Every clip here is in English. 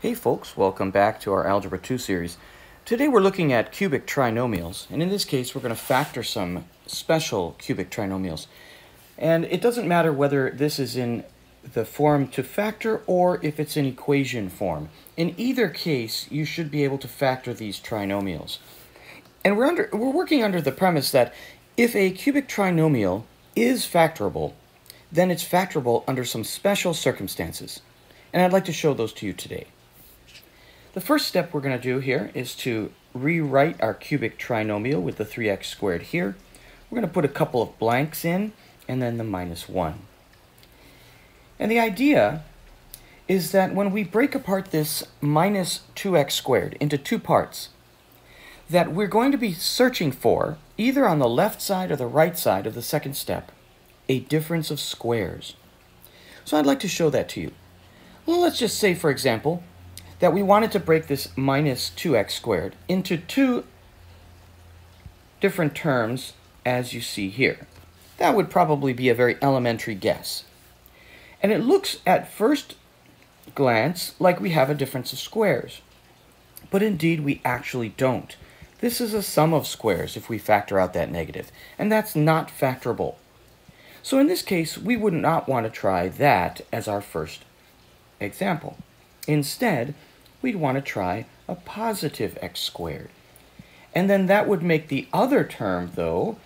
Hey folks, welcome back to our Algebra 2 series. Today we're looking at cubic trinomials, and in this case we're going to factor some special cubic trinomials. And it doesn't matter whether this is in the form to factor or if it's in equation form. In either case, you should be able to factor these trinomials. And we're, under, we're working under the premise that if a cubic trinomial is factorable, then it's factorable under some special circumstances. And I'd like to show those to you today. The first step we're going to do here is to rewrite our cubic trinomial with the 3x squared here. We're going to put a couple of blanks in and then the minus 1. And the idea is that when we break apart this minus 2x squared into two parts, that we're going to be searching for, either on the left side or the right side of the second step, a difference of squares. So I'd like to show that to you. Well, let's just say, for example, that we wanted to break this minus 2x squared into two different terms as you see here. That would probably be a very elementary guess. And it looks at first glance like we have a difference of squares. But indeed we actually don't. This is a sum of squares if we factor out that negative, and that's not factorable. So in this case, we would not want to try that as our first example. Instead, we'd want to try a positive x squared. And then that would make the other term, though,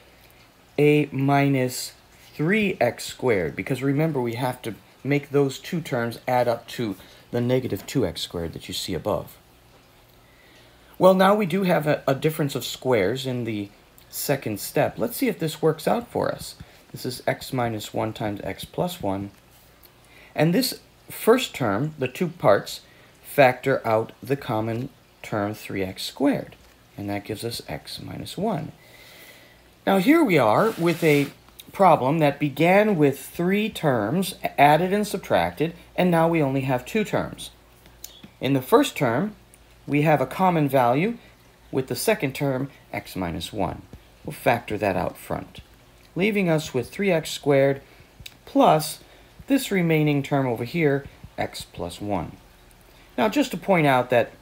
a minus 3x squared, because remember we have to make those two terms add up to the negative 2x squared that you see above. Well, now we do have a, a difference of squares in the second step. Let's see if this works out for us. This is x minus 1 times x plus 1. And this first term, the two parts, factor out the common term 3x squared. And that gives us x minus 1. Now here we are with a problem that began with three terms added and subtracted, and now we only have two terms. In the first term, we have a common value with the second term, x minus 1. We'll factor that out front, leaving us with 3x squared plus this remaining term over here, x plus 1. Now, just to point out that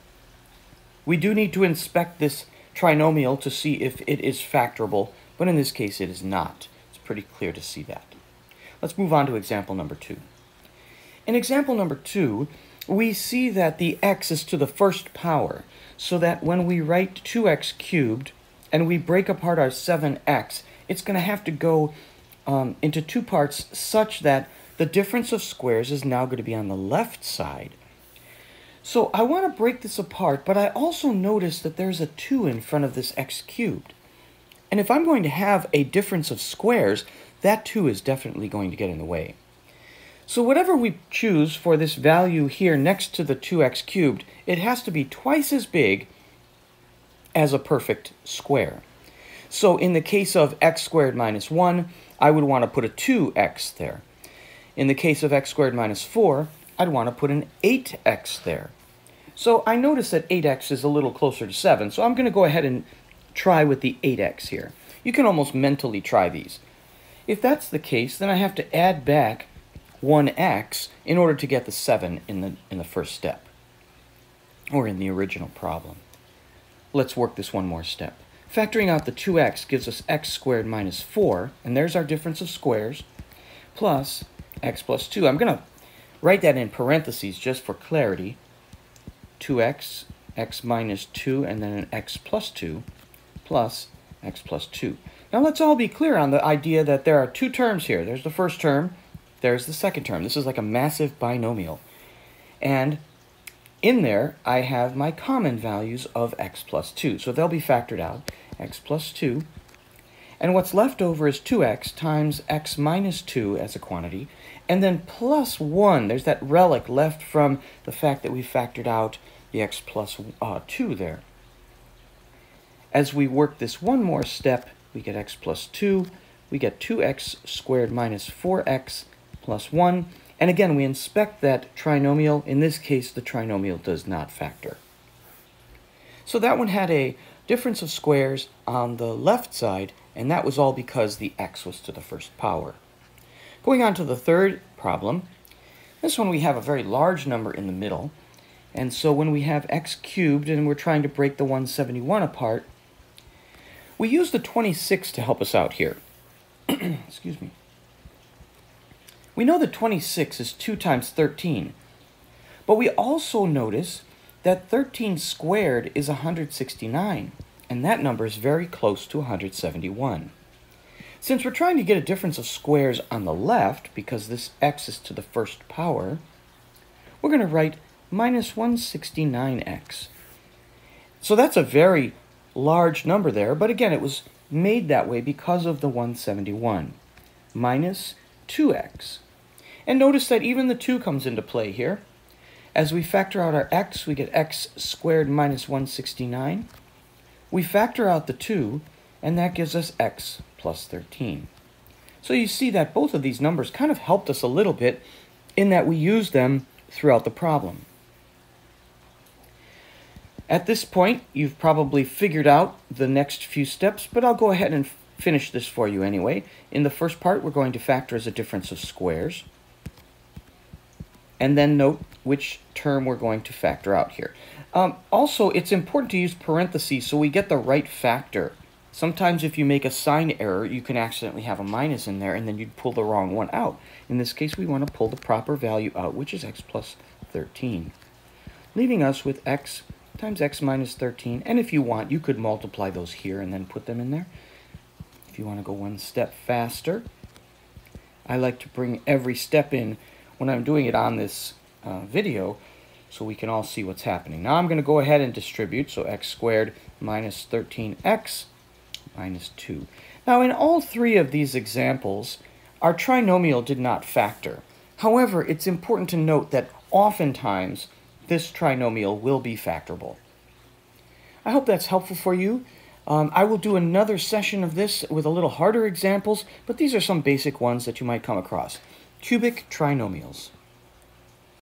we do need to inspect this trinomial to see if it is factorable, but in this case it is not. It's pretty clear to see that. Let's move on to example number two. In example number two, we see that the x is to the first power, so that when we write 2x cubed and we break apart our 7x, it's going to have to go um, into two parts such that the difference of squares is now going to be on the left side so I want to break this apart, but I also notice that there's a 2 in front of this x cubed. And if I'm going to have a difference of squares, that 2 is definitely going to get in the way. So whatever we choose for this value here next to the 2x cubed, it has to be twice as big as a perfect square. So in the case of x squared minus 1, I would want to put a 2x there. In the case of x squared minus 4, I'd want to put an 8x there. So I notice that 8x is a little closer to 7, so I'm going to go ahead and try with the 8x here. You can almost mentally try these. If that's the case, then I have to add back 1x in order to get the 7 in the, in the first step, or in the original problem. Let's work this one more step. Factoring out the 2x gives us x squared minus 4, and there's our difference of squares, plus x plus 2. I'm going to Write that in parentheses just for clarity. 2x, x minus 2, and then an x plus 2, plus x plus 2. Now let's all be clear on the idea that there are two terms here. There's the first term, there's the second term. This is like a massive binomial. And in there, I have my common values of x plus 2. So they'll be factored out. x plus 2. And what's left over is 2x times x minus 2 as a quantity and then plus 1. There's that relic left from the fact that we factored out the x plus, uh, 2 there. As we work this one more step, we get x plus 2. We get 2x squared minus 4x plus 1. And again, we inspect that trinomial. In this case, the trinomial does not factor. So that one had a difference of squares on the left side, and that was all because the x was to the first power. Going on to the third problem, this one we have a very large number in the middle, And so when we have x cubed and we're trying to break the 171 apart, we use the 26 to help us out here. Excuse me. We know that 26 is 2 times 13, but we also notice that 13 squared is 169, and that number is very close to 171. Since we're trying to get a difference of squares on the left, because this x is to the first power, we're going to write minus 169x. So that's a very large number there, but again, it was made that way because of the 171. Minus 2x. And notice that even the 2 comes into play here. As we factor out our x, we get x squared minus 169. We factor out the 2, and that gives us x plus 13. So you see that both of these numbers kind of helped us a little bit in that we used them throughout the problem. At this point, you've probably figured out the next few steps, but I'll go ahead and finish this for you anyway. In the first part, we're going to factor as a difference of squares and then note which term we're going to factor out here. Um, also, it's important to use parentheses so we get the right factor. Sometimes if you make a sign error, you can accidentally have a minus in there and then you'd pull the wrong one out. In this case, we want to pull the proper value out, which is x plus 13, leaving us with x times x minus 13. And if you want, you could multiply those here and then put them in there. If you want to go one step faster, I like to bring every step in when I'm doing it on this uh, video so we can all see what's happening. Now I'm going to go ahead and distribute, so x squared minus 13x minus 2. Now in all three of these examples, our trinomial did not factor. However, it's important to note that oftentimes this trinomial will be factorable. I hope that's helpful for you. Um, I will do another session of this with a little harder examples, but these are some basic ones that you might come across. Cubic trinomials.